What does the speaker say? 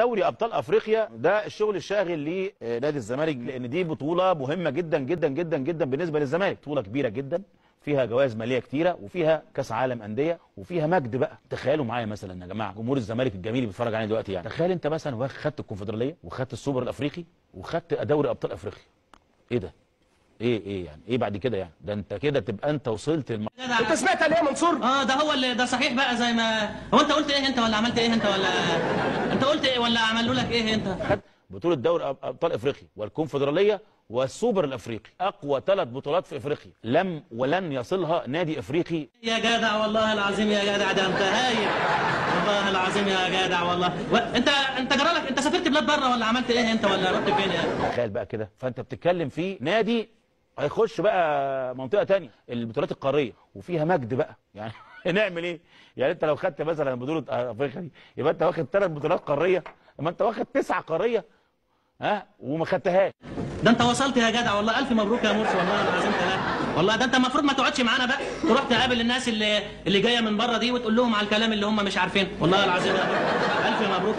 دوري أبطال أفريقيا ده الشغل الشاغل لنادي الزمالك لأن دي بطولة مهمة جدا جدا جدا جدا بالنسبة للزمالك. بطولة كبيرة جدا فيها جوائز مالية كتيرة وفيها كأس عالم أندية وفيها مجد بقى. تخيلوا معايا مثلا يا جماعة جمهور الزمالك الجميل اللي بيتفرج علينا دلوقتي يعني. تخيل أنت مثلا خدت الكونفدرالية وخدت السوبر الأفريقي وخدت دوري أبطال أفريقيا. إيه ده؟ إيه إيه يعني إيه بعد كده يعني؟ ده انت كده تبقى انت وصلت الم... انت سمعت عليه يا منصور؟ آه ده هو اللي ده صحيح بقى زي ما هو انت قلت إيه؟ انت ولا عملت إيه؟ انت ولا انت قلت إيه ولا عملوا لك إيه انت؟ خد بطولة دوري أبطال إفريقيا والكونفدرالية والسوبر الإفريقي أقوى ثلاث بطولات في إفريقيا لم ولن يصلها نادي إفريقي. يا جدع والله العظيم يا جدع ده انت هايل. والله العظيم يا جدع والله. و... انت انت جرالك انت سافرت بلاد بره ولا عملت إيه؟ انت ولا رحت فين يا تخيل بقى كده. فأنت بتتكلم في نادي هيخش بقى منطقة تانية البطولات القارية. وفيها مجد بقى. يعني نعمل إيه؟ يعني أنت لو خدت مثلا بطولة أفريقيا دي يبقى أنت واخد ثلاث بطولات قارية. اما أنت واخد تسعة قارية. ها؟ وما خدتهاش. ده أنت وصلت يا جدع. والله ألف مبروك يا مرسي. والله العظيم ثلاثة والله ده أنت المفروض ما تقعدش معانا بقى. تروح تقابل الناس اللي اللي جاية من بره دي وتقول لهم على الكلام اللي هم مش عارفينه. والله العظيم ألف مبروك.